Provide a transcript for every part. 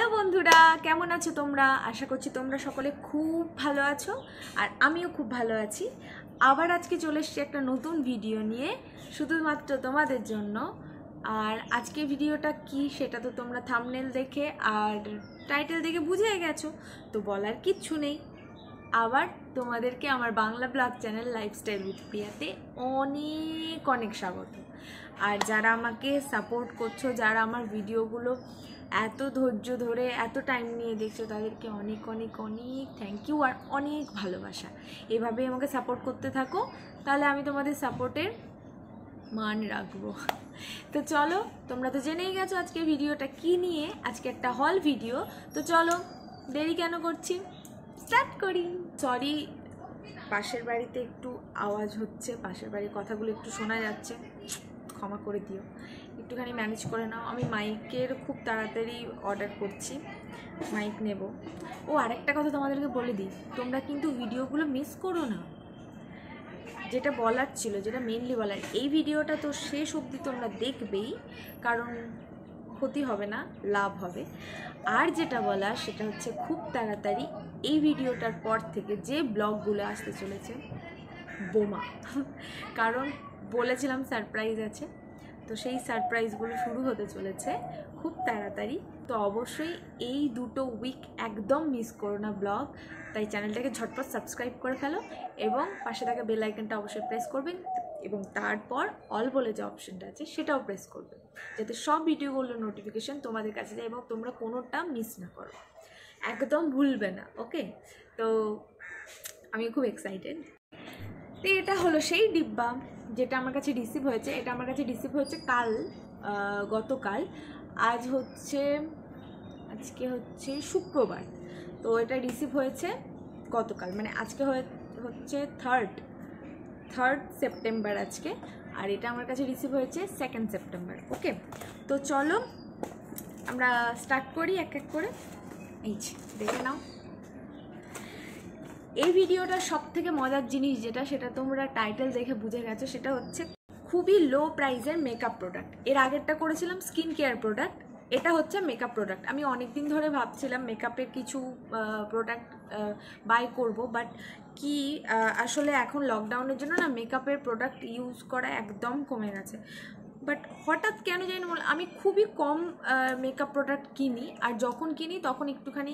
Hello বন্ধুরা, কেমন আছো তোমরা? আশা করছি তোমরা সকলে খুব ভালো আছো আর আমিও খুব ভালো আছি। আবার আজকে চলে এসেছি একটা নতুন ভিডিও নিয়ে, শুধুমাত্র তোমাদের জন্য। আর আজকে ভিডিওটা কি সেটা তো তোমরা থামনেল দেখে আর টাইটেল দেখে বুঝে গেছো, তো বলার কিচ্ছু নেই। আবার তোমাদেরকে আমার Bangla blog channel lifestyle with প্রিয়াতে অনেক অনেক স্বাগত। আর যারা আমাকে সাপোর্ট করছ, যারা আমার ভিডিওগুলো এত ধৈর্য ধরে, এত টাইম নিয়ে দেখছ, তাদেরকে অনেক অনেক অনেক থ্যাংক ইউ আর অনেক ভালোবাসা। এভাবেই আমাকে সাপোর্ট করতে থাকো, তাহলে আমি তোমাদের সাপোর্টের মান রাখব। তো চলো, তোমরা তো জেনেই গেছো আজকে ভিডিওটা কি নিয়ে, আজকে একটা হল ভিডিও তো চলো, দেরি কেন করছি? স্টার্ট করি। সরি পাশের বাড়িতে একটু আওয়াজ হচ্ছে, পাশের বাড়ির কথাগুলো একটু শোনা যাচ্ছে। ক্ষমা করে দিও। একটুখানি ম্যানেজ করে নাও। আমি মাইকের খুব তাড়াতাড়ি অর্ডার করছি। মাইক নেব। ও, আরেকটা কথা তোমাদেরকে বলে দিই। তোমরা কিন্তু ভিডিওগুলো মিস করো না। যেটা বলার ছিল, যেটা মেনলি বলার, এই ভিডিওটা তো শেষ অবধি তোমরা দেখবেই, কারণ ক্ষতি হবে না, লাভ হবে। আর যেটা বলা সেটা হচ্ছে খুব তাড়াতাড়ি এই ভিডিওটার পর থেকে যে ব্লগগুলো আসতে চলেছে, বোমা। কারণ বলেছিলাম সারপ্রাইজ আছে। তো সেই সারপ্রাইজগুলো শুরু হতে চলেছে খুব তাড়াতাড়ি। তো অবশ্যই এই দুটো উইক একদম মিস করো না ব্লগ তাই চ্যানেলটাকে ঝটপট সাবস্ক্রাইব করে ফেলো এবং পাশে থাকা বেল আইকনটা অবশ্যই প্রেস করবেন এবং তারপর অল বলে যে অপশনটা আছে সেটাও প্রেস করবে। যাতে সব ভিডিওগুলোর নোটিফিকেশান তোমাদের কাছে যায় এবং তোমরা কোনোটা মিস না করো। একদম ভুলবে না ওকে তো আমি খুব এক্সাইটেড তো এটা হলো সেই ডিব্বা যেটা আমার কাছে রিসিভ হয়েছে। এটা আমার কাছে রিসিভ হয়েছে কাল গতকাল। আজ হচ্ছে, আজকে হচ্ছে শুক্রবার। তো এটা রিসিভ হয়েছে গতকাল মানে আজকে হচ্ছে থার্ড থার্ড সেপ্টেম্বর আজকে। আর এটা আমার কাছে রিসিভ হয়েছে সেকেন্ড সেপ্টেম্বর ওকে তো চলো আমরা স্টার্ট করি এক এক করে। এই দেখে নাও। এই ভিডিওটার সব থেকে মজার জিনিস যেটা, সেটা তোমরা টাইটেল দেখে বুঝে গেছো, সেটা হচ্ছে খুবই লো প্রাইসের মেকআপ প্রোডাক্টের আগেরটা করেছিলাম স্কিন কেয়ার প্রোডাক্ট এটা হচ্ছে মেকআপ প্রোডাক্ট আমি অনেক দিন ধরে ভাবছিলাম মেকআপের কিছু প্রোডাক্ট বাই করব বাট কি আসলে এখন লকডাউনের জন্য না মেকআপের প্রোডাক্ট ইউজ করা একদম কমে গেছে। বাট হঠাৎ কেন জানি না আমি খুবই কম মেকআপ প্রোডাক্ট কিনি, আর যখন কিনি তখন একটুখানি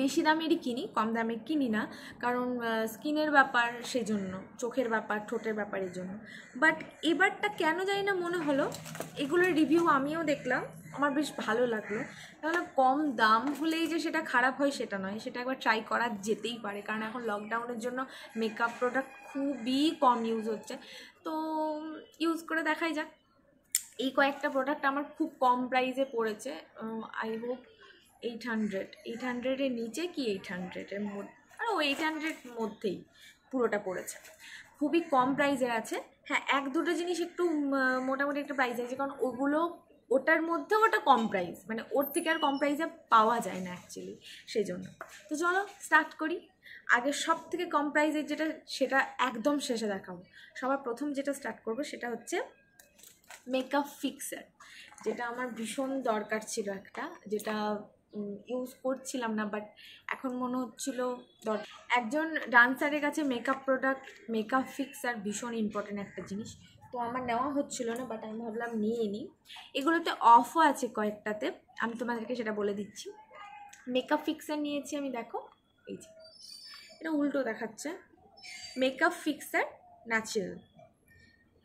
বেশি দামেরই কিনি, কম দামে কিনি না, কারণ স্কিনের ব্যাপার সেজন্য, চোখের ব্যাপার, ঠোঁটের ব্যাপারের জন্য বাট এবারটা কেন জানি না মনে হলো, এগুলোর রিভিউ আমিও দেখলাম, আমার বেশ ভালো লাগল। তাহলে কম দাম হলেই যে সেটা খারাপ হয় সেটা নয়, সেটা একবার ট্রাই করা যেতেই পারে, কারণ এখন লকডাউনের জন্য মেকআপ প্রোডাক্ট খুবই কম ইউজ হচ্ছে। তো ইউজ করে দেখাই যাক। এই কয়েকটা প্রোডাক্ট আমার খুব কম প্রাইসে পড়েছে I hope eight hundred eight হান্ড্রেডের নিচে কি এইট হান্ড্রেডের মধ্যে? আর এইট হান্ড্রেড মধ্যেই পুরোটা পড়েছে। খুবই কম প্রাইসের আছে। হ্যাঁ এক দুটো জিনিস একটু মোটামুটি একটা প্রাইস আছে, কারণ ওগুলো, ওটার মধ্যেও ওটা কম প্রাইস মানে ওর থেকে আর কম প্রাইসে পাওয়া যায় না অ্যাকচুয়ালি সেই জন্য তো চলো স্টার্ট করি। আগে সব থেকে কম প্রাইসের যেটা, সেটা একদম শেষে দেখাবো। সবার প্রথম যেটা স্টার্ট করব, সেটা হচ্ছে মেকআপ ফিক্সার যেটা আমার ভীষণ দরকার ছিল একটা, যেটা ইউজ করছিলাম না বাট এখন মনে হচ্ছিল একজন ডান্সারের কাছে মেকআপ প্রোডাক্ট মেকআপ ফিক্সার ভীষণ ইম্পর্টেন্ট একটা জিনিস। তো আমার নেওয়া হচ্ছিল না বাট আমি ভাবলাম নিয়ে নিই এগুলোতে অফও আছে কয়েকটাতে, আমি তোমাদেরকে সেটা বলে দিচ্ছি। মেকআপ ফিক্সার নিয়েছি আমি, দেখো, এই যে। এটা উল্টো দেখাচ্ছে। Makeup fixer natural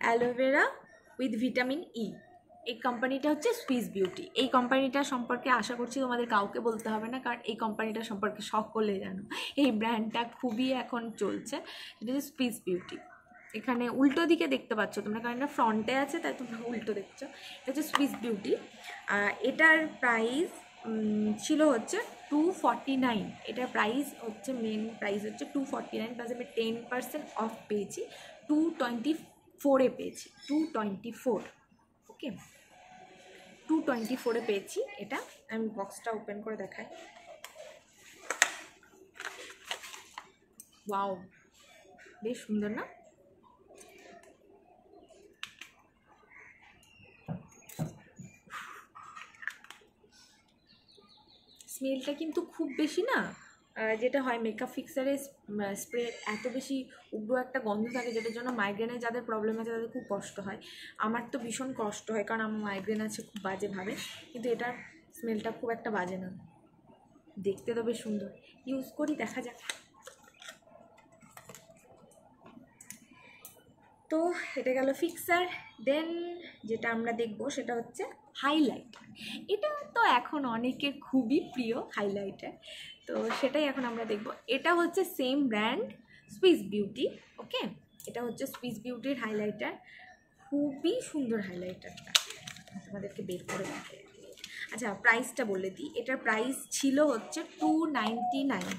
aloe vera with vitamin E এই কোম্পানিটা হচ্ছে স্পিস বিউটি এই কোম্পানিটা সম্পর্কে আশা করছি তোমাদের কাউকে বলতে হবে না, কারণ এই কোম্পানিটা সম্পর্কে সকলে জানো। এই ব্র্যান্ডটা খুবই এখন চলছে, এটা হচ্ছে স্পিস বিউটি এখানে উল্টো দিকে দেখতে পাচ্ছ তোমরা, কারণ এটা ফ্রন্টে আছে, তাই তোমরা উল্টো দেখছ। এটা হচ্ছে সুইস বিউটি এটার প্রাইস ছিল হচ্ছে টু ফর্টি নাইন এটার প্রাইস হচ্ছে মেন প্রাইস হচ্ছে টু ফর্টি নাইন প্লাস আমি টেন পার্সেন্ট অফ পেয়েছি টু টোয়েন্টি ফোরে পেয়েছি two twenty four okay two twenty ফোরে পেয়েছি এটা। আমি বক্সটা ওপেন করে দেখাই। ওয়াও বেশ সুন্দর না? স্মেলটা কিন্তু খুব বেশি না? যেটা হয় মেকআপ ফিক্সারের স্প্রে এত বেশি উগ্র একটা গন্ধ থাকে যেটার জন্য মাইগ্রেনে যাদের প্রবলেম আছে তাদের খুব কষ্ট হয়। আমার তো ভীষণ কষ্ট হয় কারণ আমার মাইগ্রেন আছে খুব বাজেভাবে, কিন্তু এটার স্মেলটা খুব একটা বাজে না। দেখতে তো বেশ সুন্দর। ইউজ করি, দেখা যাক। তো এটা গেল ফিক্সার দেন যেটা আমরা দেখব সেটা হচ্ছে হাইলাইটার এটা তো এখন অনেকের খুবই প্রিয় হাইলাইটার তো সেটাই এখন আমরা দেখব। এটা হচ্ছে same brand Swiss beauty okay এটা হচ্ছে সুইস বিউটির হাইলাইটার খুবই সুন্দর হাইলাইটারটা তোমাদেরকে বের করে দেখে আচ্ছা প্রাইসটা বলে দিই। এটার প্রাইস ছিল হচ্ছে two ninety nine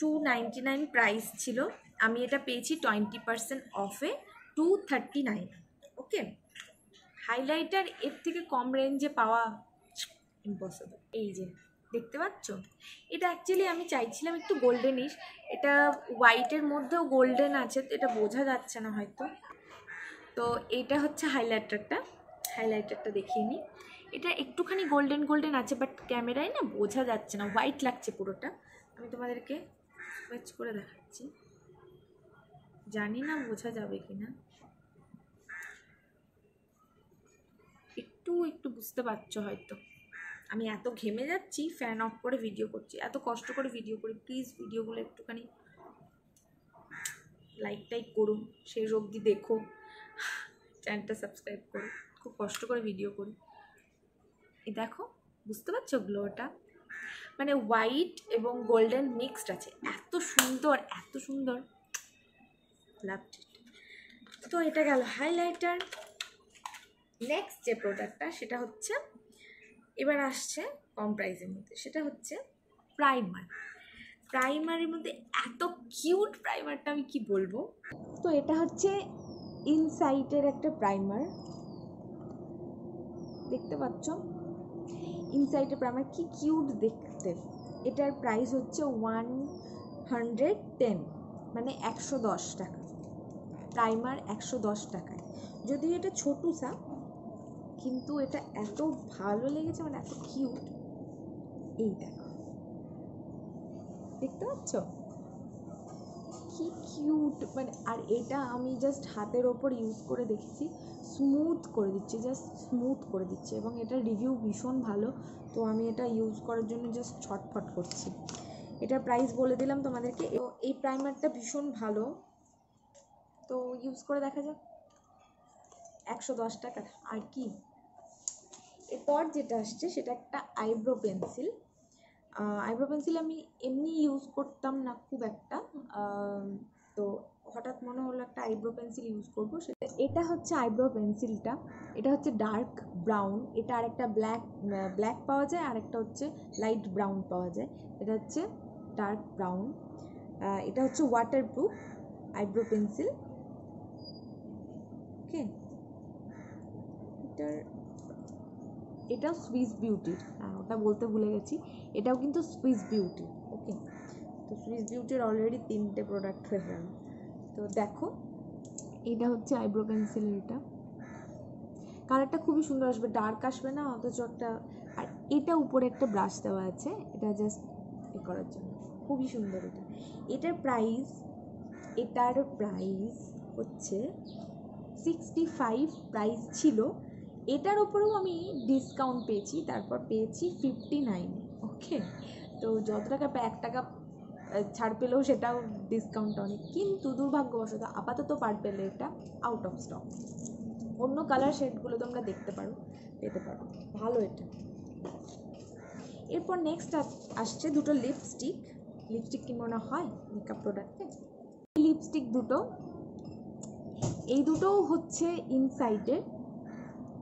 two ninety nine price ছিল। আমি এটা পেয়েছি twenty percent অফে two thirty nine okay highlighter এর থেকে কম রেঞ্জে পাওয়া ইম্পসিবল এই যে, দেখতে পাচ্ছ? এটা অ্যাকচুয়ালি আমি চাইছিলাম একটু গোল্ডেনিশ এটা হোয়াইটের মধ্যেও গোল্ডেন আছে এটা বোঝা যাচ্ছে না হয়তো। তো এটা হচ্ছে হাইলাইটারটা হাইলাইটারটা দেখিয়ে নিই। এটা একটুখানি গোল্ডেন গোল্ডেন আছে বাট ক্যামেরায় না বোঝা যাচ্ছে না। হোয়াইট লাগছে পুরোটা। আমি তোমাদেরকে স্কেচ করে দেখাচ্ছি। জানি না বোঝা যাবে কি না একটু একটু বুঝতে পারছ হয়তো। আমি এত ঘেমে যাচ্ছি ফ্যান অফ করে ভিডিও করছি। এত কষ্ট করে ভিডিও করি প্লিজ ভিডিওগুলো একটুখানি লাইক টাইক করুন, সেই অবধি দেখো চ্যানেলটা সাবস্ক্রাইব করো খুব কষ্ট করে ভিডিও করি। এই দেখো, বুঝতে পারছ গ্লোটা মানে হোয়াইট এবং গোল্ডেন মিক্সড আছে। এত সুন্দর এত সুন্দর। লাভ তো এটা গেল হাইলাইটার নেক্সট যে প্রোডাক্টটা সেটা হচ্ছে, এবার আসছে কম প্রাইসের মধ্যে, সেটা হচ্ছে প্রাইমার প্রাইমারের মধ্যে এত কিউট প্রাইমারটা আমি কি বলব? তো এটা হচ্ছে ইনসাইটের একটা প্রাইমার দেখতে পাচ্ছ? ইনসাইটের প্রাইমার কি কিউট দেখতে। এটার প্রাইস হচ্ছে ওয়ান হান্ড্রেড টেন মানে একশো দশ টাকা। প্রাইমার একশো দশ টাকায়। যদিও এটা ছোটু সা কিন্তু এটা এত ভালো লেগেছে মানে এত কিউট এই দেখো। দেখতে পাচ্ছ? কি কিউট মানে আর এটা আমি জাস্ট হাতের ওপর ইউজ করে দেখেছি। স্মুথ করে দিচ্ছে জাস্ট স্মুথ করে দিচ্ছে এবং এটা রিভিউ ভীষণ ভালো। তো আমি এটা ইউজ করার জন্য জাস্ট ছটফট করছি। এটার প্রাইস বলে দিলাম তোমাদেরকে। এই প্রাইমারটা ভীষণ ভালো। তো ইউজ করে দেখা যাক। একশো দশ টাকার। আর কি? এরপর যেটা আসছে সেটা একটা আইব্রো পেন্সিল। আইব্রো পেন্সিল আমি এমনি ইউজ করতাম না খুব একটা। তো হঠাৎ মনে হলো একটা আইব্রো পেন্সিল ইউজ করব। সেটা, এটা হচ্ছে আইব্রো পেন্সিলটা। এটা হচ্ছে ডার্ক ব্রাউন এটা আরেকটা ব্ল্যাক ব্ল্যাক পাওয়া যায়, আরেকটা হচ্ছে লাইট ব্রাউন পাওয়া যায়। এটা হচ্ছে ডার্ক ব্রাউন এটা হচ্ছে waterproof eyebrow pencil. Okay এটার এটাও সুইস বিউটির হ্যাঁ ওটা বলতে ভুলে গেছি। এটাও কিন্তু সুইস বিউটি ওকে তো সুইস বিউটির অলরেডি তিনটে প্রোডাক্ট হয়ে গেল। তো দেখো, এটা হচ্ছে আইব্রো পেন্সিল এটা। কালারটা খুবই সুন্দর আসবে ডার্ক আসবে না, অথচ একটা, আর এটা উপরে একটা ব্রাশ দেওয়া আছে, এটা জাস্ট এ করার জন্য। খুবই সুন্দর এটা। এটার প্রাইস এটার প্রাইস হচ্ছে সিক্সটি ফাইভ প্রাইস ছিল এটার ওপরেও আমি ডিসকাউন্ট পেয়েছি, তারপর পেয়েছি ফিফটি নাইন ওকে তো যত টাকা এক টাকা ছাড় পেলেও সেটাও ডিসকাউন্ট অনেক। কিন্তু দুর্ভাগ্যবশত আপাতত পার্পেলে এটা আউট অফ স্টক অন্য কালার শেডগুলো তোমরা দেখতে পারো, পেতে পারো। ভালো এটা। এরপর নেক্সট আসছে দুটো লিপস্টিক লিপস্টিক কি মনে হয়? মেকআপ প্রোডাক্টে লিপস্টিক দুটো, এই দুটো হচ্ছে ইনসাইটের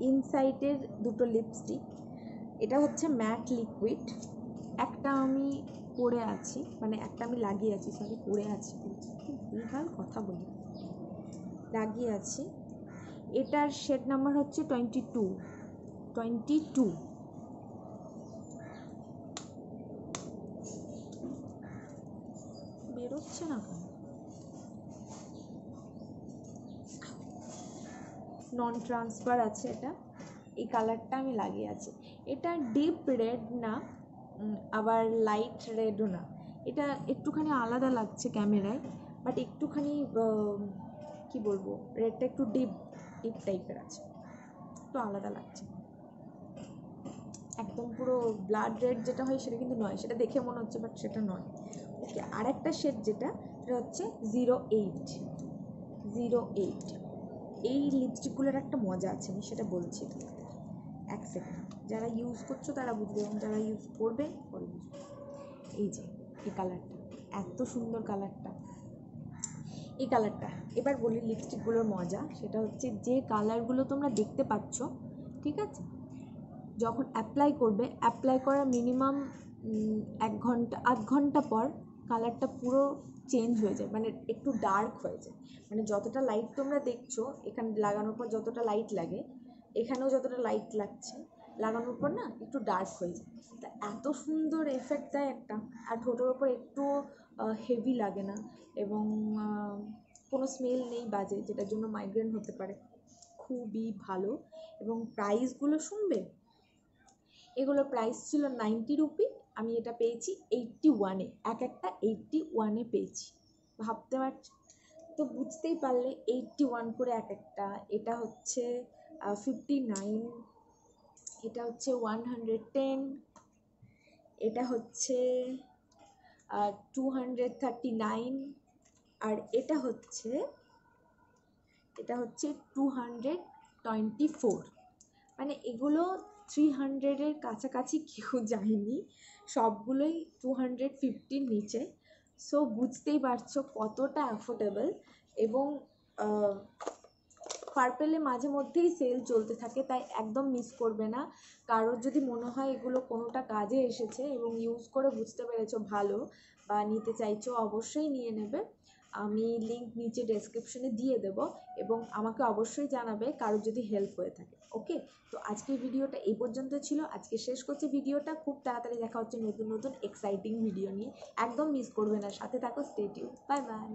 ইনসাইটের দুটো লিপস্টিক। এটা হচ্ছে ম্যাট লিকুইড। একটা আমি পরে আছি মানে একটা আমি লাগিয়ে আছি, সরি, পরে আছি। ভুলভাল কথা বলি লাগিয়ে আছি। এটার শেড নাম্বার হচ্ছে টোয়েন্টি টু। টোয়েন্টি টু বেরোচ্ছে না কেন নন ট্রান্সফার আছে এটা। এই কালারটা আমি লাগিয়ে আছি এটা ডিপ রেড না আবার লাইট রেডও না। এটা একটুখানি আলাদা লাগছে ক্যামেরায় বাট একটুখানি কি বলব রেডটা একটু ডিপ ডিপ টাইপের আছে। একটু আলাদা লাগছে। একদম পুরো ব্লাড রেড যেটা হয় সেটা কিন্তু নয়। সেটা দেখে মনে হচ্ছে বাট সেটা নয়। ওকে আর একটা শেড যেটা, সেটা হচ্ছে জিরো এইট জিরো এইট এই লিপস্টিকগুলোর একটা মজা আছে, আমি সেটা বলছি এক সেকেন্ড যারা ইউজ করছ তারা বুঝবে এবং যারা ইউজ করবে পরে বুঝবে। এই যে, এই কালারটা এত সুন্দর কালারটা এই কালারটা এবার বলি লিপস্টিকগুলোর মজা, সেটা হচ্ছে যে কালারগুলো তোমরা দেখতে পাচ্ছ, ঠিক আছে? যখন অ্যাপ্লাই করবে অ্যাপ্লাই করার মিনিমাম এক ঘণ্টা, আধ ঘণ্টা পর কালারটা পুরো চেঞ্জ হয়ে যায় মানে একটু ডার্ক হয়ে যায়। মানে যতটা লাইট তোমরা দেখছ, এখানে লাগানোর পর যতটা লাইট লাগে, এখানেও যতটা লাইট লাগছে, লাগানোর পর না একটু ডার্ক হয়ে যায়। তা এত সুন্দর এফেক্ট দেয় একটা, আর ঠোঁটের ওপর একটু হেভি লাগে না, এবং কোনো স্মেল নেই বাজে, যেটার জন্য মাইগ্রেন হতে পারে। খুবই ভালো, এবং প্রাইসগুলো শুনবে? এগুলোর প্রাইস ছিল নাইনটি রুপি আমি এটা পেয়েছি এইটটি ওয়ানে এক একটা এইটটি ওয়ানে পেয়েছি। ভাবতে পারছি? তো বুঝতেই পারলে এইটটি ওয়ান করে এক একটা। এটা হচ্ছে ফিফটি নাইন এটা হচ্ছে ওয়ান হান্ড্রেড টেন এটা হচ্ছে টু হান্ড্রেড থার্টি নাইন আর এটা হচ্ছে এটা হচ্ছে টু হান্ড্রেড টোয়েন্টি ফোর মানে এগুলো থ্রি হান্ড্রেডের কাছাকাছি কেউ যায়নি। সবগুলোই টু হান্ড্রেড ফিফটির নিচে। সো বুঝতেই পারছ কতটা অ্যাফোর্ডেবল এবং পার্পেলে মাঝে মধ্যেই সেল চলতে থাকে, তাই একদম মিস করবে না। কারোর যদি মনে হয় এগুলো কোনোটা কাজে এসেছে এবং ইউজ করে বুঝতে পেরেছ ভালো বা নিতে চাইছো, অবশ্যই নিয়ে নেবে। আমি লিঙ্ক নিচে ডেসক্রিপশনে দিয়ে দেব এবং আমাকে অবশ্যই জানাবে কারোর যদি হেল্প হয়ে থাকে ওকে তো আজকের ভিডিওটা এই পর্যন্ত ছিল। আজকে শেষ করছি ভিডিওটা। খুব তাড়াতাড়ি দেখা হচ্ছে নতুন নতুন এক্সাইটিং ভিডিও নিয়ে। একদম মিস করবে না। সাথে থাকো স্টেটিউ বাই বাই